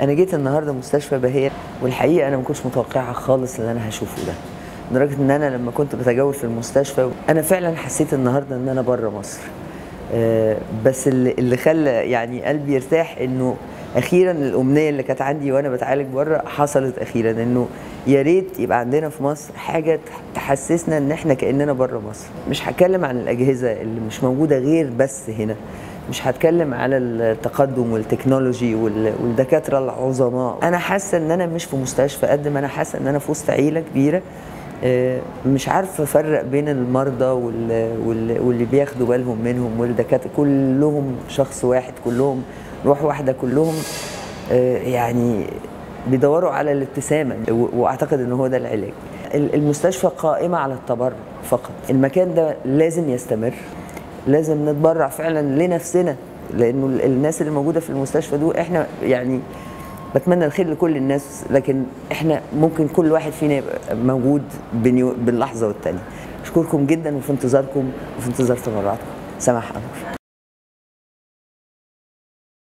أنا جيت النهارده مستشفى بهية والحقيقة أنا ما كنتش متوقعها خالص اللي أنا هشوفه ده. لدرجة إن أنا لما كنت بتجول في المستشفى أنا فعلا حسيت النهارده إن أنا بره مصر. آه، بس اللي اللي خلى يعني قلبي يرتاح إنه أخيرا الأمنية اللي كانت عندي وأنا بتعالج بره حصلت أخيرا. إنه يا ريت يبقى عندنا في مصر حاجة تحسسنا إن إحنا كأننا بره مصر. مش هتكلم عن الأجهزة اللي مش موجودة غير بس هنا. مش هتكلم على التقدم والتكنولوجي وال- والدكاترة العظماء. أنا حاسة إن أنا مش في مستشفى قد ما أنا حاسة إن أنا في وسط عيلة كبيرة. آه، مش عارفة أفرق بين المرضى وال- وال- واللي بياخدوا بالهم منهم والدكاترة. كلهم شخص واحد كلهم روح واحدة كلهم آه، يعني بيدوروا على الابتسامة. وأعتقد إن هو ده العلاج. ال- المستشفى قائمة على التبرع فقط. المكان ده لازم يستمر. لازم نتبرع فعلا لنفسنا لأنه ال- الناس اللي موجودة في المستشفى دول إحنا يعني بتمنى الخير لكل الناس لكن إحنا ممكن كل واحد فينا يبقى موجود باللحظة والتانية. أشكركم جدا وفي انتظاركم وفي انتظار تبرعاتكم. سماح انور